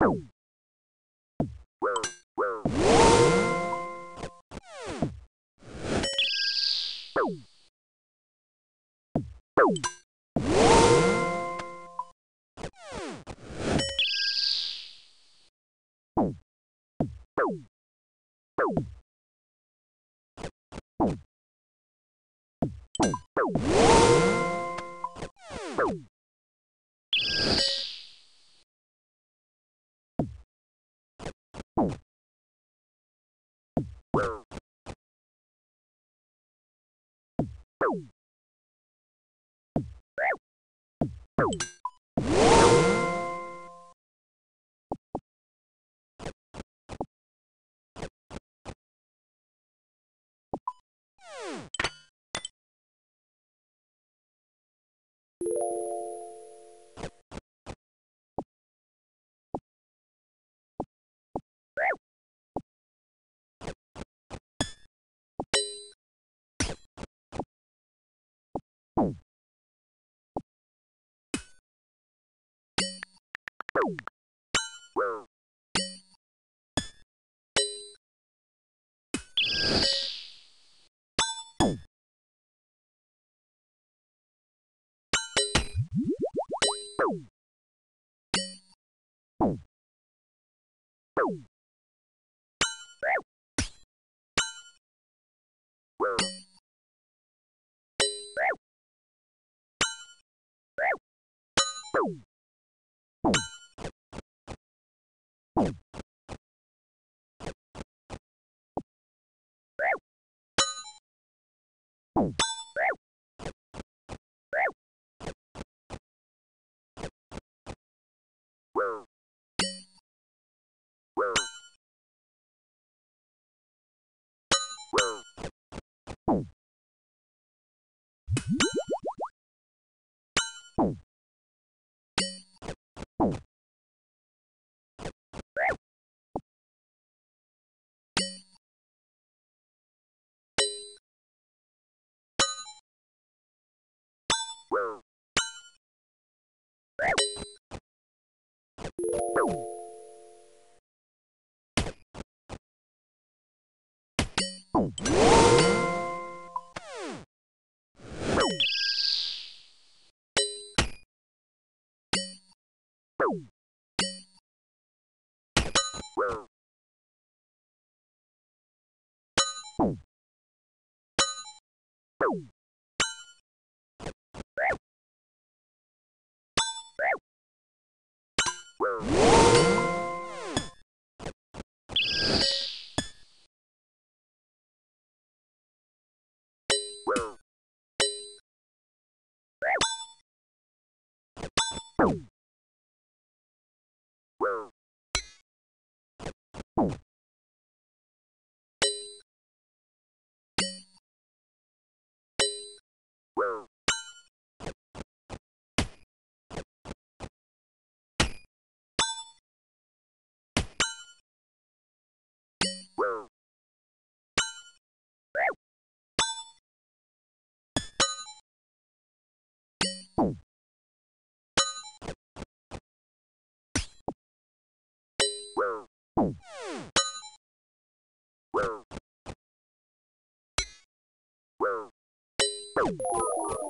Boom. You Boom. Oh. Boom. Whoa. Thank you.